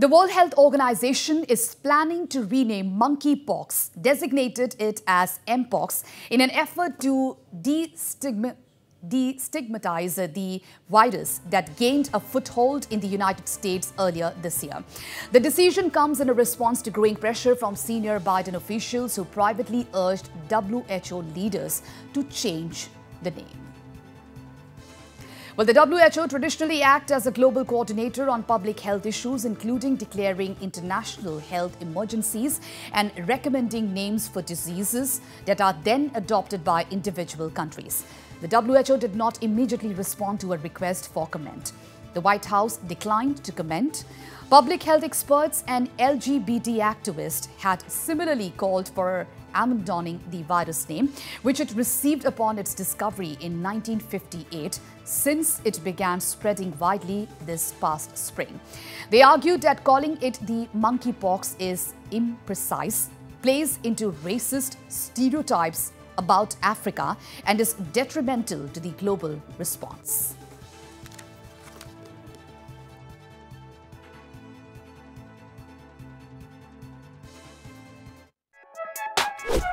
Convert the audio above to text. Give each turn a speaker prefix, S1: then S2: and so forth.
S1: The World Health Organization is planning to rename monkeypox, designated it as Mpox, in an effort to destigmatize destigmatize the virus that gained a foothold in the United States earlier this year. The decision comes in a response to growing pressure from senior Biden officials who privately urged WHO leaders to change the name. Well, the WHO traditionally acts as a global coordinator on public health issues, including declaring international health emergencies and recommending names for diseases that are then adopted by individual countries. The WHO did not immediately respond to a request for comment. The White House declined to comment. Public health experts and LGBT activists had similarly called for abandoning the virus name, which it received upon its discovery in 1958, since it began spreading widely this past spring. They argued that calling it the monkeypox is imprecise, plays into racist stereotypes about Africa, and is detrimental to the global response. Bye.